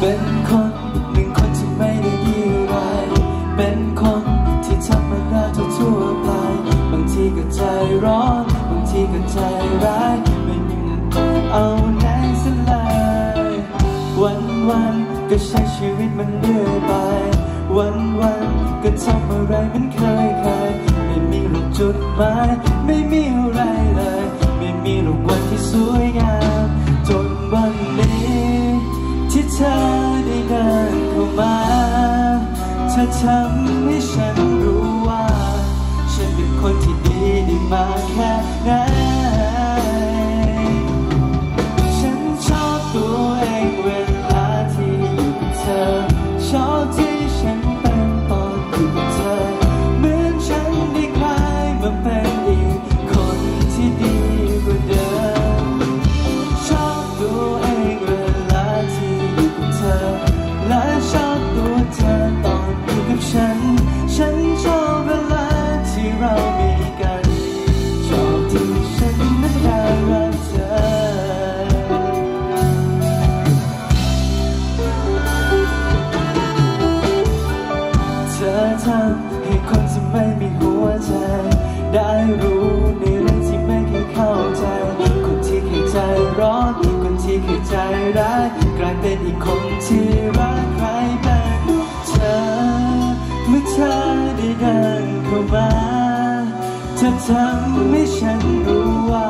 เป็นคนหนึ่งคนที่ไม่ได้ดีอะไร เป็นคนที่ธรรมดาทั่วไป บางทีก็ใจร้อน บางทีก็ใจร้ายไม่มีนั่นเอาไหนสักเลยวันวันก็ใช้ชีวิตมันเรื่อยไป วันวันก็ทำอะไรมันเคยเคยไม่มีหรอกจุดหมายไม่มีอะไรเลย ไม่มีหรอกวันที่สวยงาม จนวันนี้ที่เธอ ธอทำให้ฉันรู้ว่า ฉันเป็นคนที่ดีได้มาแค่ไหนฉันชอบตัวเองเวลาที่อยู่กับเธอชอบที่ คนที่ไม่มีหัวใจ ได้รู้ในเรื่องที่ไม่เคยเข้าใจ คนที่เคยใจร้อนคนที่เคยใจร้ายกลายเป็นอีกคนที่รักใครเป็นเธอเมื่อเธอได้เดินเข้ามาเธอทำให้ฉันรู้ว่า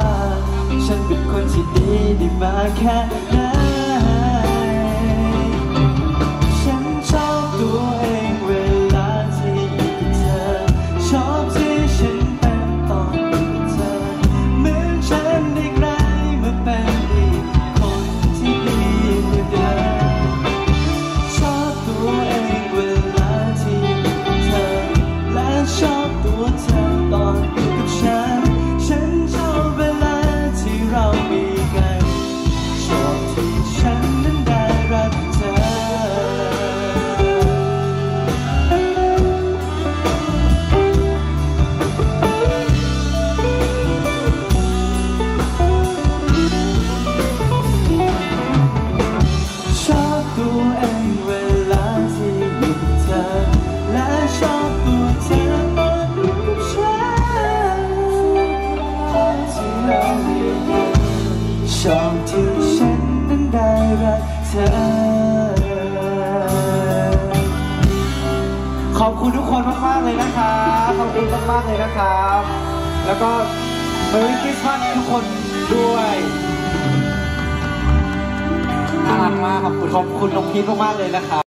ฉันเป็นคนที่ดีได้มาแค่ ชอบที่ฉันนั้นได้รักเธอ ขอบคุณทุกคนมากๆเลยนะครับขอบคุณมากๆเลยนะครับ แล้วก็ Merry Christmas ทุกคนด้วยน่ารักมากขอบคุณขอบคุณน้องพีทมากๆเลยนะครับ